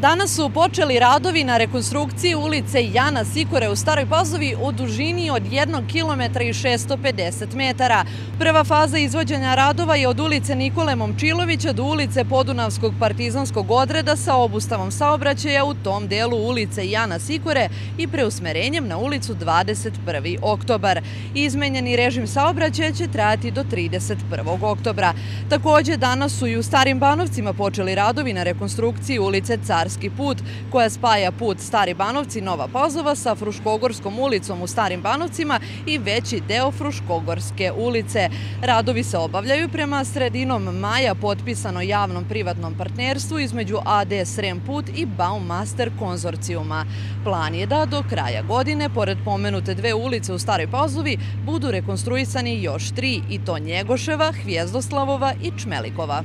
Danas su počeli radovi na rekonstrukciji ulice Jana Sikore u Staroj Pazovi u dužini od 1 km i 650 metara. Prva faza izvođenja radova je od ulice Nikole Momčilovića do ulice Podunavskog partizanskog odreda sa obustavom saobraćaja u tom delu ulice Jana Sikore i preusmerenjem na ulicu 21. oktobar. Izmenjeni režim saobraćaja će trajati do 31. oktobra. Takođe, danas su i u Starim Banovcima počeli radovi na rekonstrukciji ulice Car Carski put, koja spaja put Stari Banovci Nova Pazova sa Fruškogorskom ulicom u Starim Banovcima i veći deo Fruškogorske ulice. Radovi se obavljaju prema sredinom maja potpisano javnom privatnom partnerstvu između AD Srem put i Baumaster konzorcijuma. Plan je da do kraja godine, pored pomenute dve ulice u Staroj Pazovi, budu rekonstruisani još tri, i to Njegoševa, Hvijezdoslavova i Čmelikova.